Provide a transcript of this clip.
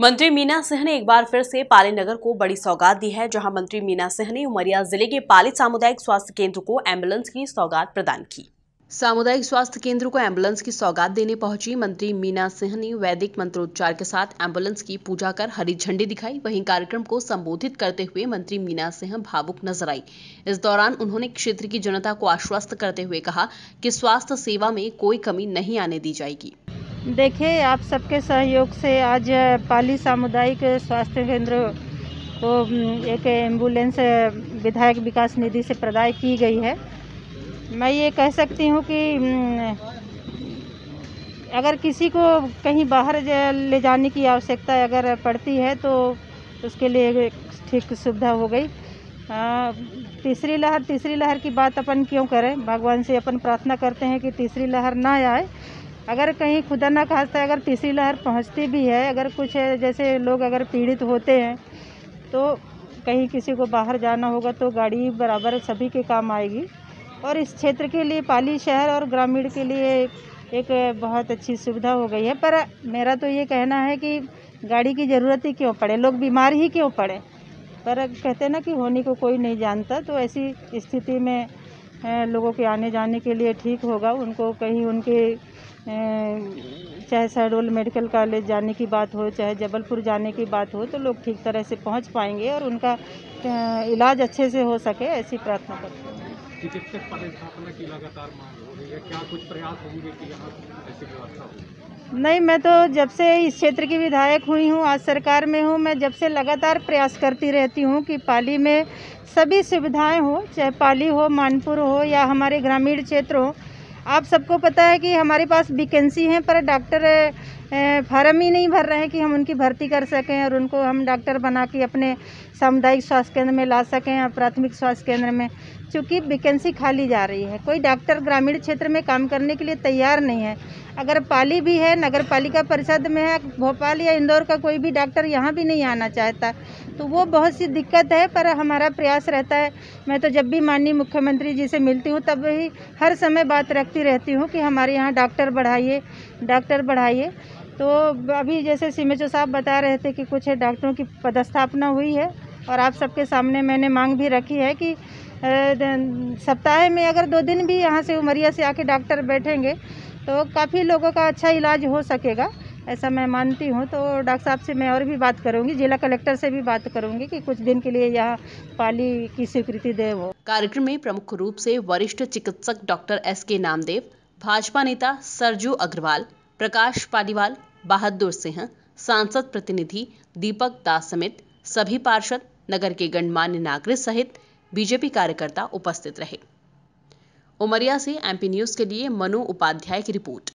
मंत्री मीना सिंह ने एक बार फिर से पाली नगर को बड़ी सौगात दी है, जहाँ मंत्री मीना सिंह ने उमरिया ज़िले के पाली सामुदायिक स्वास्थ्य केंद्र को एंबुलेंस की सौगात प्रदान की। सामुदायिक स्वास्थ्य केंद्र को एंबुलेंस की सौगात देने पहुँची मंत्री मीना सिंह ने वैदिक मंत्रोच्चार के साथ एंबुलेंस की पूजा कर हरी झंडी दिखाई। वहीं कार्यक्रम को संबोधित करते हुए मंत्री मीना सिंह भावुक नज़र आई। इस दौरान उन्होंने क्षेत्र की जनता को आश्वस्त करते हुए कहा कि स्वास्थ्य सेवा में कोई कमी नहीं आने दी जाएगी। देखिए, आप सबके सहयोग से आज पाली सामुदायिक स्वास्थ्य केंद्र को एक एंबुलेंस विधायक विकास निधि से प्रदाय की गई है। मैं ये कह सकती हूँ कि अगर किसी को कहीं बाहर ले जाने की आवश्यकता अगर पड़ती है तो उसके लिए ठीक सुविधा हो गई। तीसरी लहर तीसरी लहर की बात अपन क्यों करें? भगवान से अपन प्रार्थना करते हैं कि तीसरी लहर ना आए। अगर कहीं खुदा ना खास्ता अगर तीसरी लहर पहुँचती भी है, अगर कुछ जैसे लोग अगर पीड़ित होते हैं तो कहीं किसी को बाहर जाना होगा तो गाड़ी बराबर सभी के काम आएगी। और इस क्षेत्र के लिए, पाली शहर और ग्रामीण के लिए एक बहुत अच्छी सुविधा हो गई है। पर मेरा तो ये कहना है कि गाड़ी की ज़रूरत ही क्यों पड़े? लोग बीमार ही क्यों पड़े? पर कहते ना कि होने को कोई नहीं जानता तो ऐसी स्थिति में लोगों के आने जाने के लिए ठीक होगा। उनको कहीं उनके चाहे शहडोल मेडिकल कॉलेज जाने की बात हो, चाहे जबलपुर जाने की बात हो तो लोग ठीक तरह से पहुँच पाएँगे और उनका इलाज अच्छे से हो सके, ऐसी प्रार्थना करते हैं। चिकित्सक पदस्थापना की लगातार मांग हो रही है। क्या कुछ प्रयास होंगे कि यहाँ ऐसी व्यवस्था हो? नहीं, मैं तो जब से इस क्षेत्र की विधायक हुई हूँ, आज सरकार में हूँ, मैं जब से लगातार प्रयास करती रहती हूँ कि पाली में सभी सुविधाएँ हो, चाहे पाली हो, मानपुर हो या हमारे ग्रामीण क्षेत्र हो आप सबको पता है कि हमारे पास वैकेंसी हैं, पर डॉक्टर फार्म ही नहीं भर रहे हैं कि हम उनकी भर्ती कर सकें और उनको हम डॉक्टर बना के अपने सामुदायिक स्वास्थ्य केंद्र में ला सकें या प्राथमिक स्वास्थ्य केंद्र में चूँकि वैकेंसी खाली जा रही है। कोई डॉक्टर ग्रामीण क्षेत्र में काम करने के लिए तैयार नहीं है। अगर पाली भी है नगर पालिका परिषद में है, भोपाल या इंदौर का कोई भी डॉक्टर यहाँ भी नहीं आना चाहता। तो वो बहुत सी दिक्कत है, पर हमारा प्रयास रहता है। मैं तो जब भी माननीय मुख्यमंत्री जी से मिलती हूँ, तब ही हर समय बात रखती रहती हूँ कि हमारे यहाँ डॉक्टर बढ़ाइए डॉक्टर बढ़ाइए। तो अभी जैसे सीमेचो साहब बता रहे थे कि कुछ डॉक्टरों की पदस्थापना हुई है, और आप सबके सामने मैंने मांग भी रखी है कि सप्ताह में अगर दो दिन भी यहाँ से उमरिया से आके डॉक्टर बैठेंगे तो काफ़ी लोगों का अच्छा इलाज हो सकेगा। ऐसा मैं मानती हूँ। तो डॉक्टर साहब से मैं और भी बात करूँगी, जिला कलेक्टर से भी बात करूँगी कि कुछ दिन के लिए यहाँ पाली की स्वीकृति दे वो। कार्यक्रम में प्रमुख रूप से वरिष्ठ चिकित्सक डॉक्टर एस के नामदेव, भाजपा नेता सरजू अग्रवाल, प्रकाश पालीवाल, बहादुर सिंह, सांसद प्रतिनिधि दीपक दास समेत सभी पार्षद, नगर के गणमान्य नागरिक सहित बीजेपी कार्यकर्ता उपस्थित रहे। उमरिया से एमपी न्यूज़ के लिए मनु उपाध्याय की रिपोर्ट।